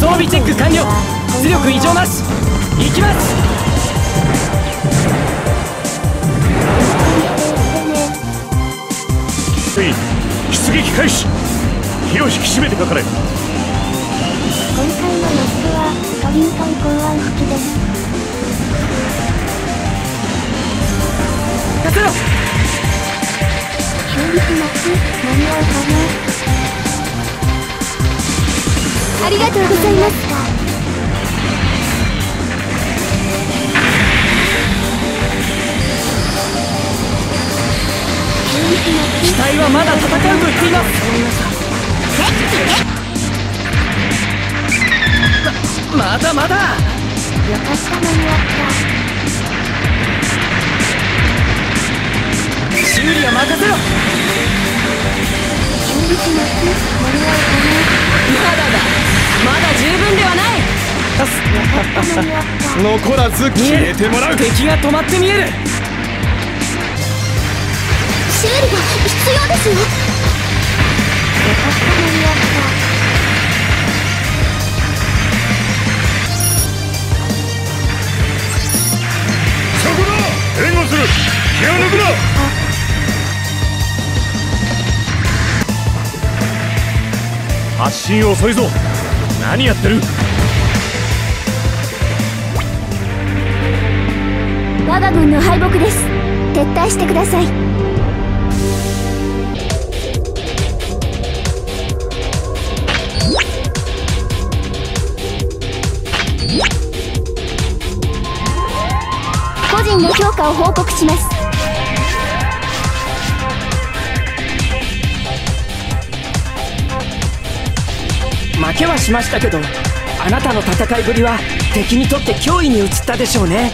装備チェック完了。出力異常なし。行きます。はい出撃開始。火を引き締めてかかれ。今回のマップはトリントン港湾付きです。任せろ修理します間に合うかなありがとうございます。機体はまだ戦うと言っています。ままだ。まだよかった間に合った。修理は任せろまだ残らず見える敵が止まって見える。修理が必要ですよそこだ援護する。気を抜くな。発進遅いぞ。何やってる我が軍の敗北です。撤退してください。個人の評価を報告します。負けはしましたけどあなたの戦いぶりは敵にとって脅威に移ったでしょうね。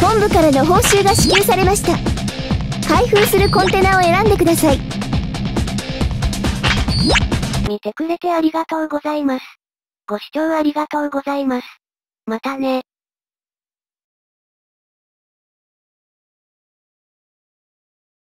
本部からの報酬が支給されました。開封するコンテナを選んでください。見てくれてありがとうございます。ご視聴ありがとうございます。またね。